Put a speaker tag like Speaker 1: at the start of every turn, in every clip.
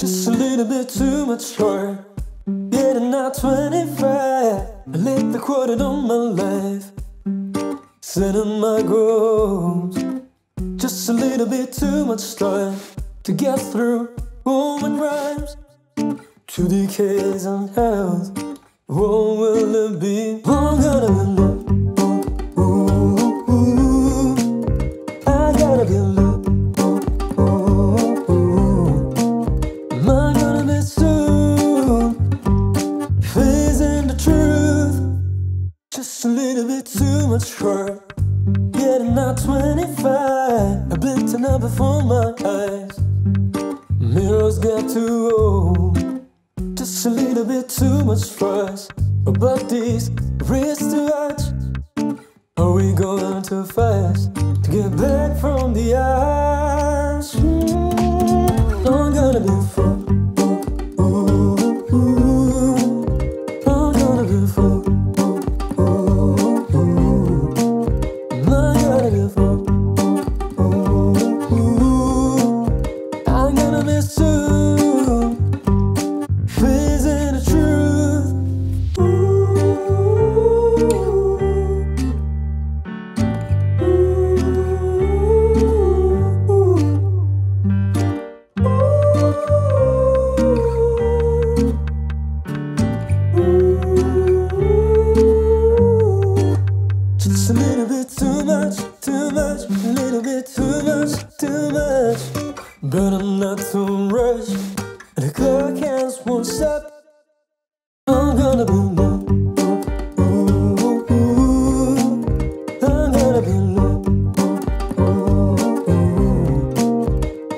Speaker 1: Just a little bit too much hurt. Getting out 25. I lit the quarter on my life. Setting my goals. Just a little bit too much strife to get through woman rhymes. Two decades on health. What will it be? I'm gonna be. Ooh. I gotta be love. Just a little bit too much hurt. Getting out 25. I blinked an eye before my eyes. Mirrors got too old. Just a little bit too much fuss about these wrists to watch. Are we going too fast to get back from the eyes? A little bit too much, too much. But I'm not too rush. The clock hands won't stop. I'm gonna be low. Ooh, I'm gonna be low.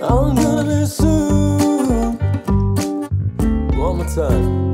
Speaker 1: I'm gonna be soon. One more time.